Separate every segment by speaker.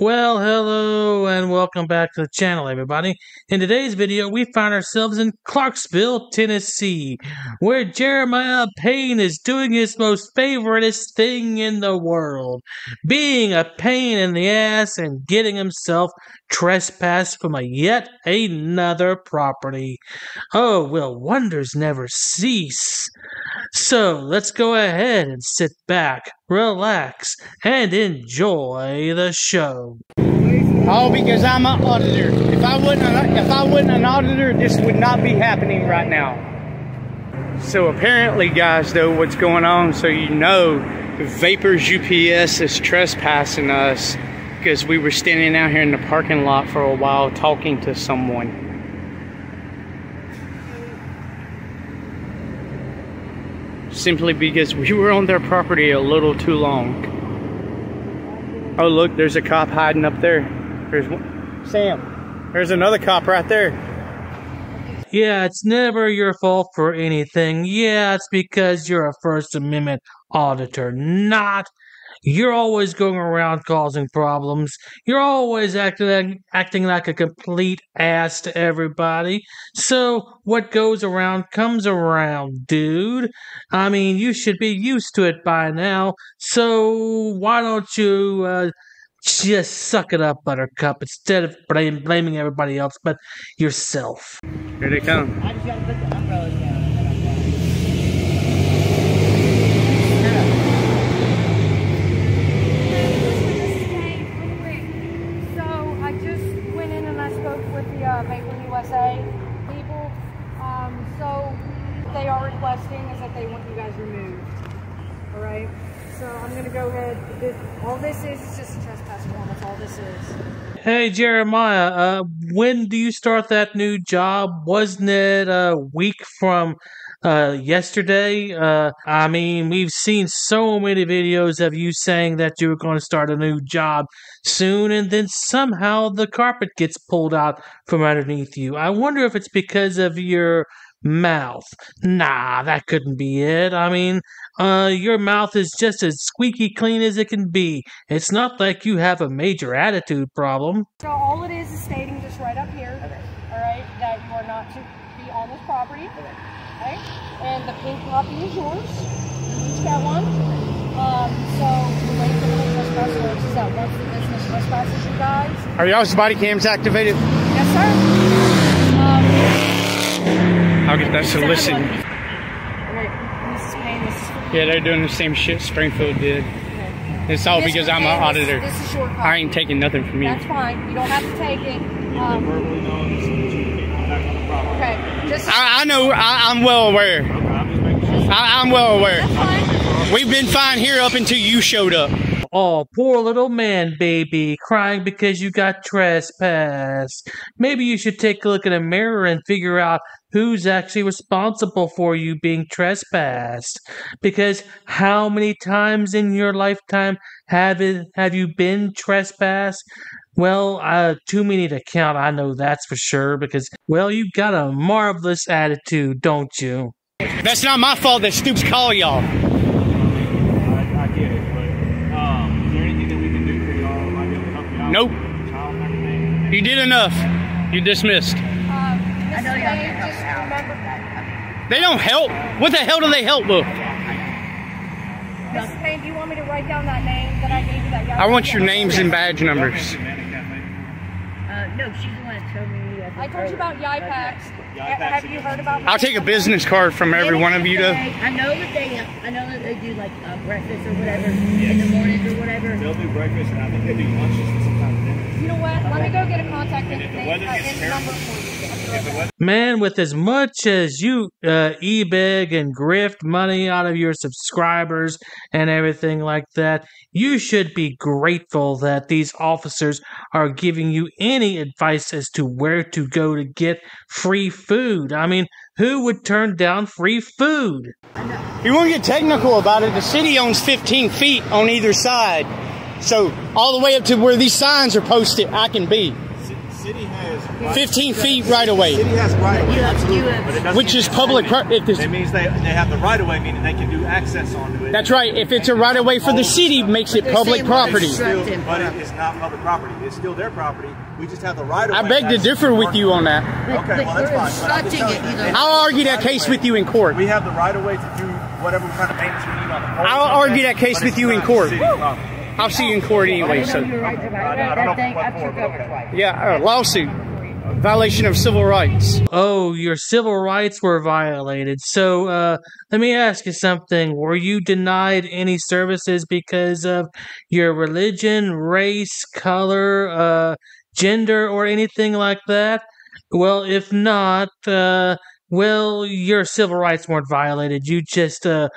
Speaker 1: Well, hello and welcome back to the channel, everybody. In today's video, we find ourselves in Clarksville, Tennessee, where Jeremiah Payne is doing his most favoriteest thing in the world, being a pain in the ass and getting himself trespassed from a yet another property. Oh, will wonders never cease? So let's go ahead and sit back, relax, and enjoy the show.
Speaker 2: All because I'm an auditor. If I wasn't an, if I wasn't an auditor, this would not be happening right now. So apparently, guys, though, what's going on? So you know, Vapors UPS is trespassing us because we were standing out here in the parking lot for a while talking to someone. Simply because we were on their property a little too long. Oh, look, there's a cop hiding up there. There's one. Sam, there's another cop right there.
Speaker 1: Yeah, it's never your fault for anything. Yeah, it's because you're a First Amendment auditor, not you're always going around causing problems. You're always acting acting like a complete ass to everybody. So what goes around comes around, dude. I mean, you should be used to it by now. So why don't you uh, just suck it up, Buttercup, instead of blame, blaming everybody else but yourself.
Speaker 2: Here they come.
Speaker 3: USA people. Um, so they are requesting is they want you guys removed. All right. So I'm to go ahead. This, all this is is just a trespass form. That's all this is.
Speaker 1: Hey Jeremiah, uh, when do you start that new job? Wasn't it a week from uh, yesterday. Uh, I mean, we've seen so many videos of you saying that you were going to start a new job soon, and then somehow the carpet gets pulled out from underneath you. I wonder if it's because of your mouth. Nah, that couldn't be it. I mean, uh, your mouth is just as squeaky clean as it can be. It's not like you have a major attitude problem.
Speaker 3: So all it is is stating just right up here, okay. all right, that you are not to be on this property. Okay. Okay? And the pink copy is yours. You each got one. Um, so the way the trespass works is that once the business trespasses you guys.
Speaker 2: Are y'all's body cams activated?
Speaker 3: Yes, sir.
Speaker 2: I'll get that to listen. Yeah, they're doing the same shit Springfield did. It's all this, because I'm an auditor.
Speaker 3: This, this is your copy.
Speaker 2: I ain't taking nothing from you.
Speaker 3: That's fine. You don't have to take it. Um, okay. Just
Speaker 2: I, I know. I, am well aware. I, I'm well aware. We've been fine here up until you showed up.
Speaker 1: Oh, poor little man, baby, crying because you got trespassed. Maybe you should take a look in a mirror and figure out who's actually responsible for you being trespassed. Because how many times in your lifetime have it, have you been trespassed? Well, uh, too many to count. I know that's for sure. Because well, you got a marvelous attitude, don't you?
Speaker 2: That's not my fault that Stoops call y'all. Nope. You did enough. You dismissed. Um, they don't help. What the hell do they help with?
Speaker 3: Mrs. Payne, do you want me to write down that name that I gave you? That
Speaker 2: I want your names and badge numbers. Uh,
Speaker 3: no, she's the one that told me. I told you about YPACs. Have you heard about?
Speaker 2: I'll take a business card from every one of you to.
Speaker 4: I know that they, I know that they do like uh, breakfast or whatever yes. in the mornings or whatever.
Speaker 5: They'll do breakfast, and I think they do lunches and sometimes dinner.
Speaker 3: You know what? Let me go get a contact information uh, number for you.
Speaker 1: Man, with as much as you uh, e-beg and grift money out of your subscribers and everything like that, you should be grateful that these officers are giving you any advice as to where to go to get free food. I mean, who would turn down free food?
Speaker 2: You want to get technical about it? The city owns 15 feet on either side. So all the way up to where these signs are posted, I can be.
Speaker 5: City has
Speaker 2: 15 feet right away,
Speaker 5: City has right of way, absolutely, but it
Speaker 2: which is public.
Speaker 5: own it.
Speaker 2: Pro- if
Speaker 5: It means they they have the right of way, meaning they can do access onto it.
Speaker 2: that's right. If it's a right of way for the city, makes it public property.
Speaker 4: is-
Speaker 5: Still, but it
Speaker 4: property.
Speaker 5: is not public property. It's still their property. We just have the right of way.
Speaker 2: I beg to differ with you on that.
Speaker 5: Okay, well that's fine. But I'm just
Speaker 4: obstructing
Speaker 5: telling
Speaker 4: it,
Speaker 5: you,
Speaker 4: you
Speaker 5: they
Speaker 4: know.
Speaker 5: have
Speaker 2: I'll argue that case with you in court.
Speaker 5: We have the right of way to do whatever kind of maintenance we need on the pole.
Speaker 2: I'll argue that case with you in
Speaker 5: not
Speaker 2: court.
Speaker 5: City property.
Speaker 2: I'll see you in court anyway. So
Speaker 4: your right to ride
Speaker 5: I don't know
Speaker 4: that thing
Speaker 5: what
Speaker 4: up
Speaker 5: for,
Speaker 4: your
Speaker 5: but
Speaker 4: cover
Speaker 5: okay.
Speaker 4: twice.
Speaker 2: yeah, a lawsuit, violation of civil rights.
Speaker 1: Oh, your civil rights were violated. So, uh, let me ask you something. Were you denied any services because of your religion, race, color, uh, gender, or anything like that? Well, if not, uh, well, your civil rights weren't violated. You just, uh,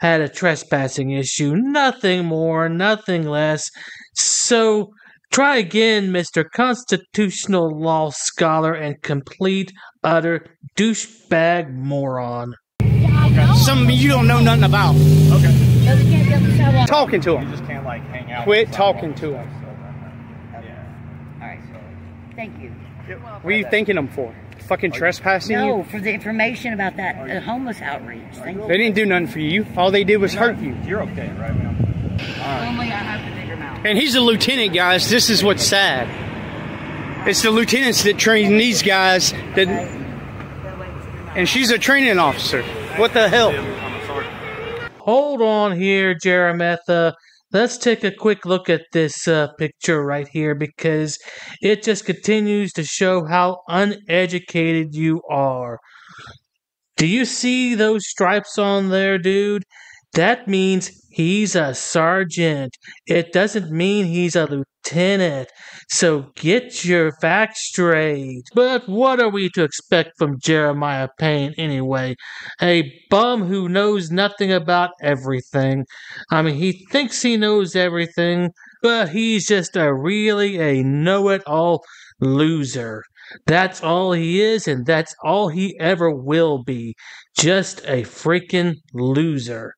Speaker 1: had a trespassing issue. Nothing more, nothing less. So, Try again, Mr. Constitutional Law Scholar and complete, utter douchebag moron.
Speaker 2: Something you don't know nothing about.
Speaker 5: Okay.
Speaker 4: No, they can't get the sidewalk.
Speaker 2: Talking to
Speaker 5: You
Speaker 2: him.
Speaker 5: just can't like hang out.
Speaker 2: Quit
Speaker 5: on the sidewalk
Speaker 2: talking to him.
Speaker 5: so, Yeah.
Speaker 4: All right. Thank you.
Speaker 2: What are you thanking them for? Fucking trespassing
Speaker 4: No,
Speaker 2: you?
Speaker 4: for the information about that uh, homeless outreach. Thank you.
Speaker 2: They didn't do nothing for you. All they did was hurt you.
Speaker 5: You're okay, right now.
Speaker 4: Only I have the bigger mouth.
Speaker 2: And he's a lieutenant, guys. This is what's sad. It's the lieutenants that train these guys. That, and she's a training officer. What the hell?
Speaker 1: Hold on here, Jeremetha. Let's take a quick look at this uh, picture right here because it just continues to show how uneducated you are. Do you see those stripes on there, dude? That means he's a sergeant. It doesn't mean he's a lieutenant. So get your facts straight. But what are we to expect from Jeremiah Payne anyway? A bum who knows nothing about everything. I mean, he thinks he knows everything, but he's just a really a know it all loser. That's all he is, and that's all he ever will be. Just a freaking loser.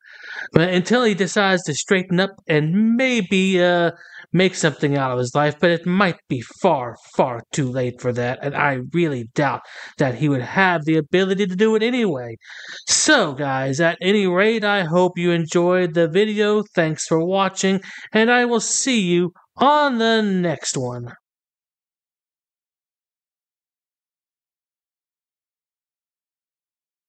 Speaker 1: But until he decides to straighten up and maybe uh make something out of his life, but it might be far, far too late for that, and I really doubt that he would have the ability to do it anyway. So, guys, at any rate, I hope you enjoyed the video. Thanks for watching, and I will see you on the next one.